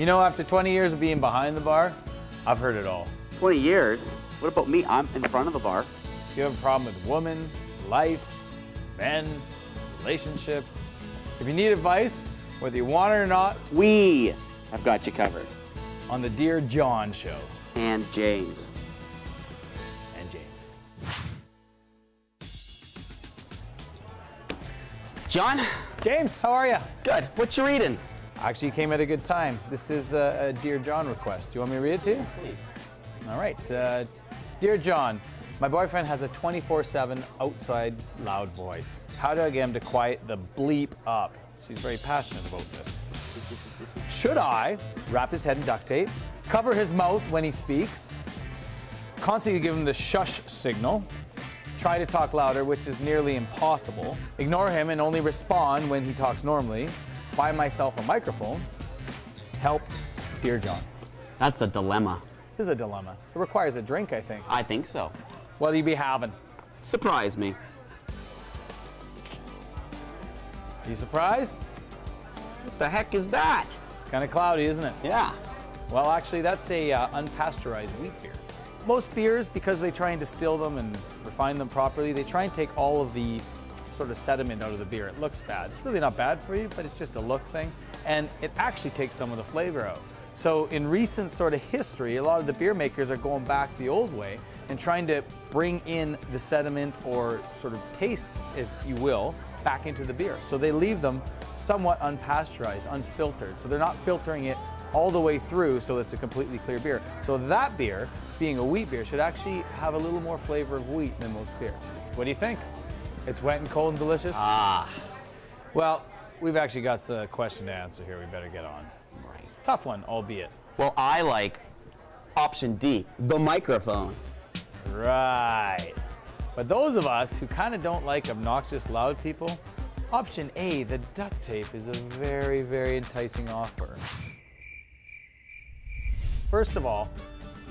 You know, after 20 years of being behind the bar, I've heard it all. 20 years? What about me? I'm in front of the bar. If you have a problem with women, life, men, relationships, if you need advice, whether you want it or not, We have got you covered. on the Dear John Show. And James. And James. John? James, how are you? Good. What you reading? Actually, came at a good time. This is a, a Dear John request. Do you want me to read it to you? Please. All right. Uh, Dear John, my boyfriend has a 24 7 outside loud voice. How do I get him to quiet the bleep up? She's very passionate about this. Should I wrap his head in duct tape, cover his mouth when he speaks, constantly give him the shush signal, try to talk louder, which is nearly impossible, ignore him and only respond when he talks normally, buy myself a microphone, help, Dear John? That's a dilemma. This is a dilemma. It requires a drink, I think. I think so. What'll you be having? Surprise me. You surprised? What the heck is that? It's kind of cloudy, isn't it? Yeah. Well, actually, that's a uh, unpasteurized wheat beer. Most beers, because they try and distill them and refine them properly, they try and take all of the sort of sediment out of the beer. It looks bad. It's really not bad for you, but it's just a look thing. And it actually takes some of the flavor out. So in recent sort of history, a lot of the beer makers are going back the old way and trying to bring in the sediment or sort of taste, if you will, back into the beer. So they leave them somewhat unpasteurized, unfiltered. So they're not filtering it all the way through so it's a completely clear beer. So that beer, being a wheat beer, should actually have a little more flavor of wheat than most beer. What do you think? It's wet and cold and delicious? Ah. Well, we've actually got a question to answer here. We better get on. Right. Tough one, albeit. Well, I like option D, the microphone. Right. But those of us who kind of don't like obnoxious loud people, option A, the duct tape, is a very, very enticing offer. First of all,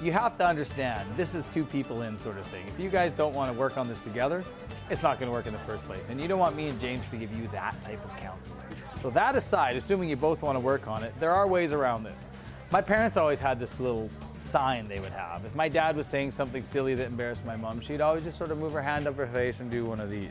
you have to understand this is two people in sort of thing. If you guys don't want to work on this together, it's not going to work in the first place. And you don't want me and James to give you that type of counseling. So, that aside, assuming you both want to work on it, there are ways around this. My parents always had this little sign they would have. If my dad was saying something silly that embarrassed my mom, she'd always just sort of move her hand up her face and do one of these.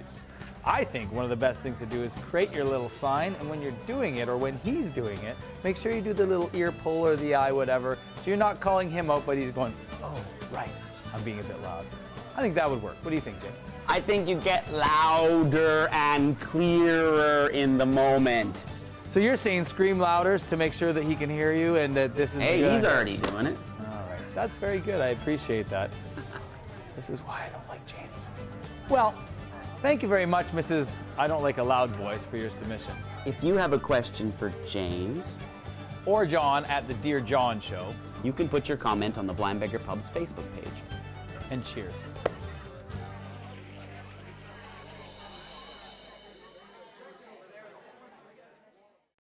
I think one of the best things to do is create your little sign, and when you're doing it or when he's doing it, make sure you do the little ear pull or the eye, whatever, so you're not calling him out, but he's going, oh, right, I'm being a bit loud. I think that would work. What do you think, Jim? I think you get louder and clearer in the moment. So you're saying scream louder to make sure that he can hear you and that this is. Hey, he's already doing it. All right, that's very good. I appreciate that. This is why I don't like James. Well, thank you very much, Mrs. I don't like a loud voice for your submission. If you have a question for James, Or John at the Dear John Show. you can put your comment on the Blind Beggar Pub's Facebook page. And cheers.